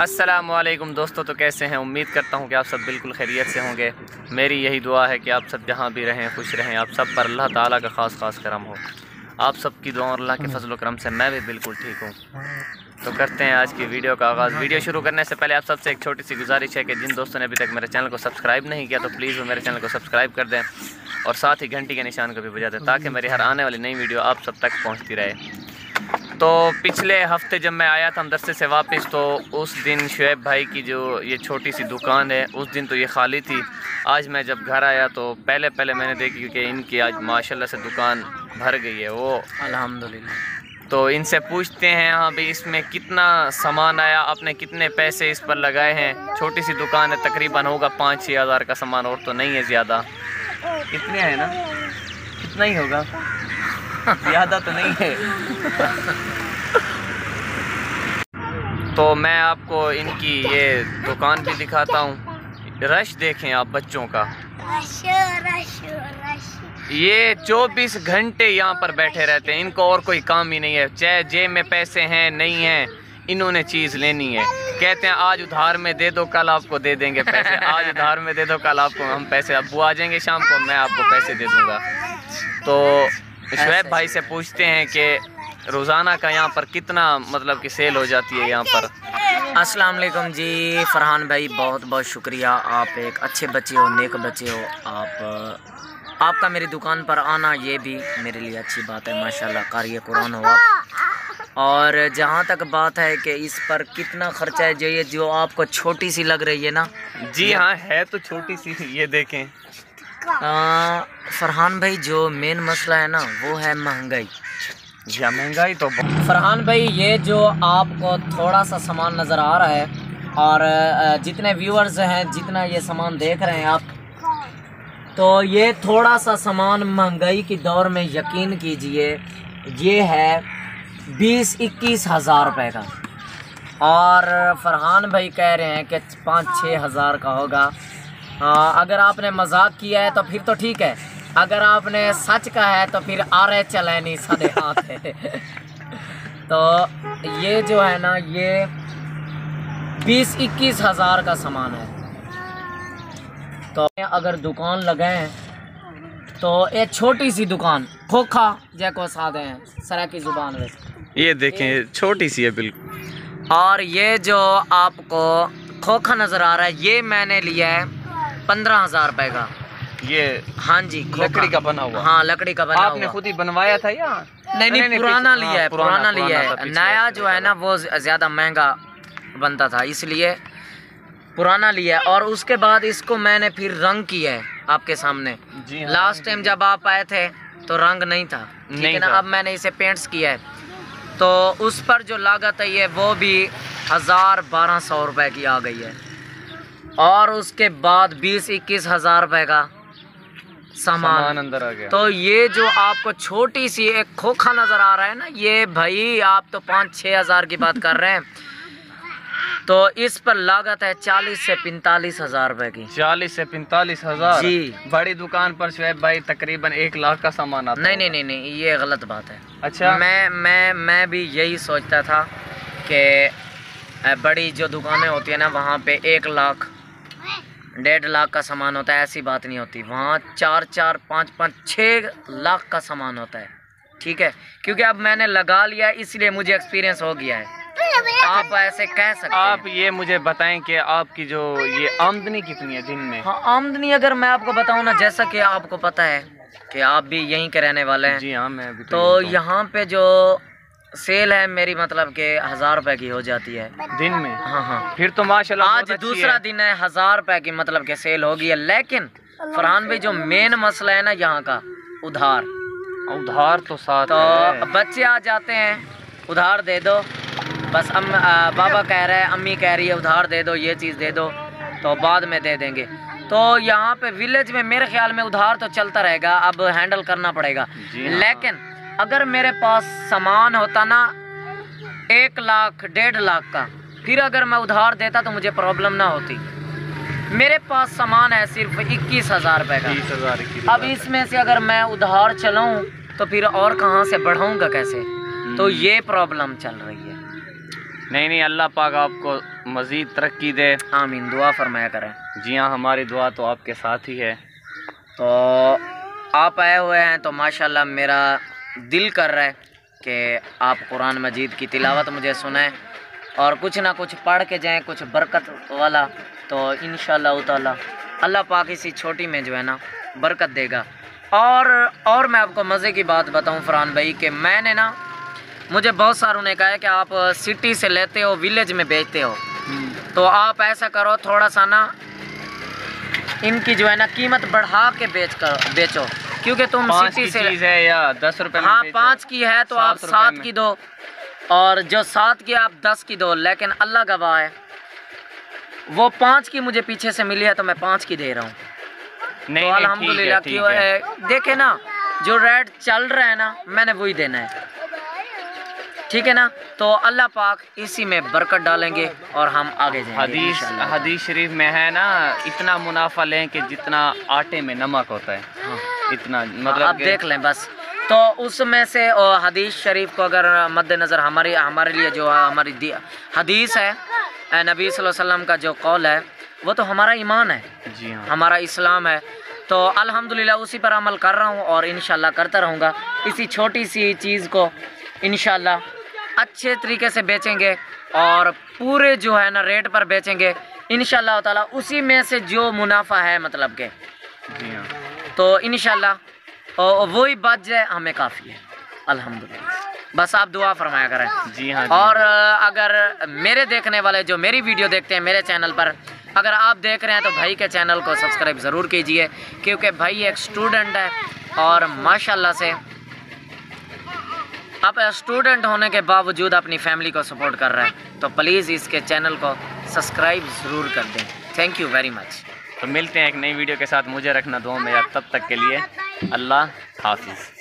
असलम दोस्तों तो कैसे हैं? उम्मीद करता हूँ कि आप सब बिल्कुल खैरियत से होंगे। मेरी यही दुआ है कि आप सब जहाँ भी रहें, खुश रहें, आप सब पर अल्लाह ताला का ख़ास ख़ास करम हो। आप सब की दुआ अल्लाह के फजल करम से मैं भी बिल्कुल ठीक हूँ। तो करते हैं आज की वीडियो का आगाज़। वीडियो शुरू करने से पहले आप सबसे एक छोटी सी गुजारिश है कि जिन दोस्तों ने अभी तक मेरे चैनल को सब्सक्राइब नहीं किया तो प्लीज़ वो मेरे चैनल को सब्सक्राइब कर दें और साथ ही घंटी के निशान को भी बजा दें, ताकि मेरी हर आने वाली नई वीडियो आप सब तक पहुँचती रहे। तो पिछले हफ़्ते जब मैं आया था मदरसे से वापस तो उस दिन शुएब भाई की जो ये छोटी सी दुकान है उस दिन तो ये खाली थी। आज मैं जब घर आया तो पहले पहले मैंने देखी कि इनकी आज माशाल्लाह से दुकान भर गई है वो। अल्हम्दुलिल्लाह। तो इनसे पूछते हैं हाँ भाई इसमें कितना सामान आया? आपने कितने पैसे इस पर लगाए हैं? छोटी सी दुकान है तकरीबन होगा पाँच छः हज़ार का सामान और तो नहीं है ज़्यादा। इतने है ना? कितना ही होगा। ज़्यादा तो नहीं है। तो मैं आपको इनकी ये दुकान भी दिखाता हूँ। रश देखें आप बच्चों का। ये 24 घंटे यहाँ पर बैठे रहते हैं। इनको और कोई काम ही नहीं है। चाहे जेब में पैसे हैं नहीं हैं इन्होंने चीज़ लेनी है। कहते हैं आज उधार में दे दो कल आपको दे देंगे पैसे। आज उधार में दे दो कल आपको हम पैसे। अबू आ जाएँगे शाम को मैं आपको पैसे दे दूँगा। तो शुएब भाई से पूछते हैं कि रोज़ाना का यहाँ पर कितना मतलब कि सेल हो जाती है यहाँ पर? अस्सलाम वालेकुम जी फरहान भाई बहुत बहुत शुक्रिया। आप एक अच्छे बच्चे हो नेक बच्चे हो। आप आपका मेरी दुकान पर आना ये भी मेरे लिए अच्छी बात है माशाल्लाह कारी कुरान हो आप। और जहाँ तक बात है कि इस पर कितना खर्चा है जो ये जो आपको छोटी सी लग रही है ना जी हाँ है तो छोटी सी ये देखें। आ, फरहान भाई जो मेन मसला है ना वो है महँगाई। जी हाँ महँगाई तो फरहान भाई ये जो आपको थोड़ा सा सामान नज़र आ रहा है और जितने व्यूअर्स हैं जितना ये सामान देख रहे हैं आप तो ये थोड़ा सा सामान महँगाई के दौर में यकीन कीजिए ये है बीस इक्कीस हज़ार रुपये का। और फरहान भाई कह रहे हैं कि पाँच छः हज़ार का होगा। हाँ, अगर आपने मज़ाक किया है तो फिर तो ठीक है। अगर आपने सच कहा है तो फिर आ रहे चले नहीं सदे हाथ है। तो ये जो है ना ये बीस इक्कीस हज़ार का सामान है। तो अगर दुकान लगाएँ तो एक छोटी सी दुकान खोखा जैको सादे हैं सरा की ज़ुबान में ये देखें छोटी सी है बिल्कुल। और ये जो आपको खोखा नज़र आ रहा है ये मैंने लिया है पंद्रह हज़ार रुपये का। ये हाँ जी लकड़ी का बना हुआ। हाँ लकड़ी का बना आपने खुद ही बनवाया था या? नहीं नहीं पुराना पिछ- लिया हाँ, है पुराना लिया है। नया जो है ना वो ज़्यादा महँगा बनता था इसलिए पुराना लिया है। और उसके बाद इसको मैंने फिर रंग किया है आपके सामने। जी हाँ, लास्ट टाइम जब आप आए थे तो रंग नहीं था। ठीक नहीं ना अब मैंने इसे पेंट्स किया है। तो उस पर जो लागत है ये वो भी हज़ार बारह सौ रुपये की आ गई है। और उसके बाद बीस इक्कीस हज़ार रुपये का सामान। सामान अंदर आ गया। तो ये जो आपको छोटी सी एक खोखा नज़र आ रहा है ना ये भाई आप तो पाँच छः हज़ार की बात कर रहे हैं। तो इस पर लागत है चालीस से पैंतालीस हज़ार रुपये की। चालीस से पैंतालीस हज़ार? जी। बड़ी दुकान पर शुएब भाई तकरीबन एक लाख का सामान आता नहीं नहीं नहीं नहीं ये गलत बात है। अच्छा। मैं मैं मैं भी यही सोचता था कि बड़ी जो दुकानें होती है ना वहाँ पे एक लाख डेढ़ लाख का सामान होता है ऐसी बात नहीं होती। वहाँ चार चार पाँच पाँच छः लाख का सामान होता है। ठीक है? क्योंकि अब मैंने लगा लिया है, इसलिए मुझे एक्सपीरियंस हो गया है। आप ऐसे कह सकते आप ये मुझे बताएँ कि आपकी जो ये आमदनी कितनी है दिन में? हाँ आमदनी अगर मैं आपको बताऊँ ना जैसा कि आपको पता है कि आप भी यहीं के रहने वाले हैं। जी हाँ मैं अभी तो हूँ। यहाँ पे जो सेल है मेरी मतलब के हज़ार रुपए की हो जाती है। दिन में? हाँ हाँ। फिर तो माशाल्लाह आज दूसरा है। दिन है हज़ार रुपए की मतलब कि सेल होगी है लेकिन फरहान भाई जो मेन मसला है ना यहाँ का उधार। उधार तो साथ तो है। बच्चे आ जाते हैं उधार दे दो। बस अम आ, बाबा कह रहे हैं अम्मी कह रही है उधार दे दो ये चीज़ दे दो तो बाद में दे देंगे। तो यहाँ पे विलेज में मेरे ख्याल में उधार तो चलता रहेगा अब हैंडल करना पड़ेगा। हाँ। लेकिन अगर मेरे पास सामान होता ना एक लाख डेढ़ लाख का फिर अगर मैं उधार देता तो मुझे प्रॉब्लम ना होती। मेरे पास सामान है सिर्फ़ इक्कीस हज़ार रुपये का। अब इसमें से अगर मैं उधार चलाऊं तो फिर और कहाँ से बढ़ाऊँगा कैसे? तो ये प्रॉब्लम चल रही है। नहीं नहीं अल्लाह पाक आपको मज़ीद तरक्की दे। आमीन। दुआ फरमाया करें। जी हाँ हमारी दुआ तो आपके साथ ही है। तो आप आए हुए हैं तो माशाल्लाह मेरा दिल कर रहा है कि आप कुरान मजीद की तिलावत मुझे सुनाएँ और कुछ ना कुछ पढ़ के जाएँ, कुछ बरकत वाला। तो इन ताला, अल्लाह पाक इसी छोटी में जो है ना बरकत देगा। और और मैं आपको मज़े की बात बताऊँ फरहान भाई, कि मैंने ना, मुझे बहुत सारों ने कहा है कि आप सिटी से लेते हो, विलेज में बेचते हो। तो आप ऐसा करो, थोड़ा सा ना इनकी जो है ना कीमत बढ़ा के बेच कर, बेचो। क्योंकि तुम पाँच सिटी से चीज़ है या दस रुपए हाँ पाँच की है तो आप सात। की दो। और जो सात की आप दस की दो लेकिन अल्लाह गवाह है। वो पाँच की मुझे पीछे से मिली है तो मैं पाँच की दे रहा हूँ। नहीं तो क्यों है। है? देखे ना जो रेड चल रहा है ना मैंने वही देना है। ठीक है ना? तो अल्लाह पाक इसी में बरकत डालेंगे और हम आगे जाएँगे हदीस। हदीस शरीफ में है ना इतना मुनाफा लें कि जितना आटे में नमक होता है। हाँ। इतना मतलब आप देख लें बस। तो उसमें से हदीस शरीफ को अगर मद्देनज़र हमारी हमारे लिए जो हमारी हदीस है नबी सल्लल्लाहु अलैहि वसल्लम का जो कौल है वो तो हमारा ईमान है। जी हाँ। हमारा इस्लाम है। तो अल्हम्दुलिल्लाह उसी पर अमल कर रहा हूँ और इन करता रहूँगा। इसी छोटी सी चीज़ को इन अच्छे तरीके से बेचेंगे और पूरे जो है ना रेट पर बेचेंगे। इन ताला उसी में से जो मुनाफा है मतलब के। जी हाँ। तो इन वही बच जाए हमें काफ़ी है। अल्हम्दुलिल्लाह। बस आप दुआ फरमाया करें। जी हाँ जी। और अगर मेरे देखने वाले जो मेरी वीडियो देखते हैं मेरे चैनल पर अगर आप देख रहे हैं तो भाई के चैनल को सब्सक्राइब ज़रूर कीजिए क्योंकि भाई एक स्टूडेंट है और माशाल्लाह से आप स्टूडेंट होने के बावजूद अपनी फैमिली को सपोर्ट कर रहे हैं तो प्लीज़ इसके चैनल को सब्सक्राइब ज़रूर कर दें। Thank you very much. तो मिलते हैं एक नई वीडियो के साथ। मुझे रखना दो में यार तब तक के लिए अल्लाह हाफिज़।